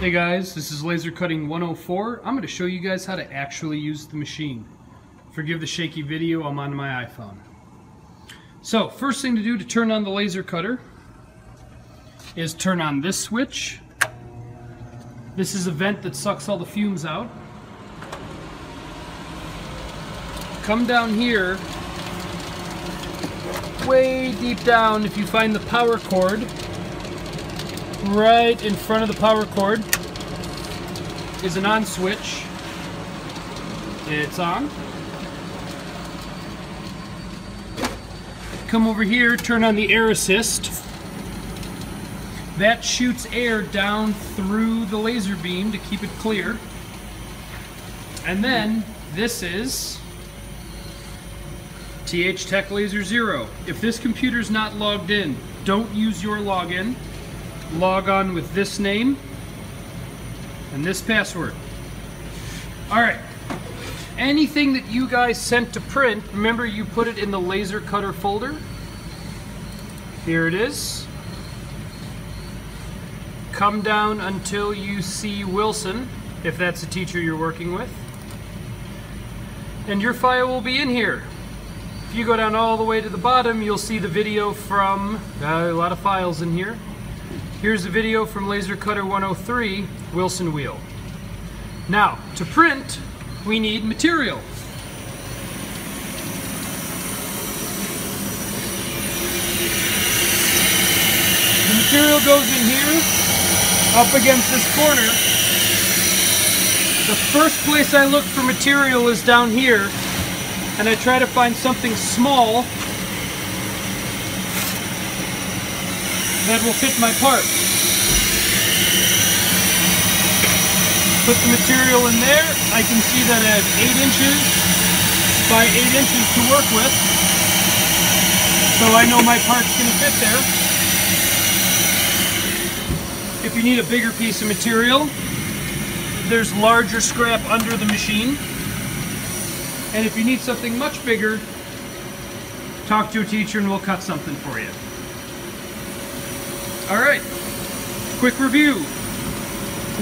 Hey guys, this is Laser Cutting 104. I'm going to show you guys how to actually use the machine. Forgive the shaky video, I'm on my iPhone. So, first thing to do to turn on the laser cutter is turn on this switch. This is a vent that sucks all the fumes out. Come down here, way deep down if you find the power cord, right in front of the power cord is an on switch. It's on. Come over here, turn on the air assist. That shoots air down through the laser beam to keep it clear. And then this is TH Tech Laser Zero. If this computer's not logged in, don't use your login. Log on with this name and this password. All right. Anything that you guys sent to print, remember you put it in the laser cutter folder. Here it is. Come down until you see Wilson, if that's the teacher you're working with. And your file will be in here. If you go down all the way to the bottom, you'll see the video from uh, a lot of files in here. Here's a video from Laser Cutter 103, Wilson wheel. Now, to print, we need material. The material goes in here, up against this corner. The first place I look for material is down here, and I try to find something small that will fit my part. Put the material in there. I can see that I have 8 inches by 8 inches to work with. So I know my part's going to fit there. If you need a bigger piece of material, there's larger scrap under the machine. And if you need something much bigger, talk to a teacher and we'll cut something for you. All right, quick review.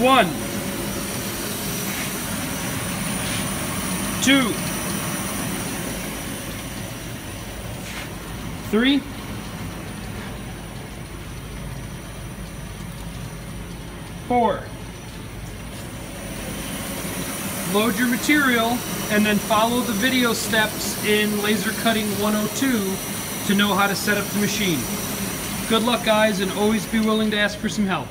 One, two, three, four. Load your material and then follow the video steps in Laser Cutting 102 to know how to set up the machine. Good luck guys and always be willing to ask for some help.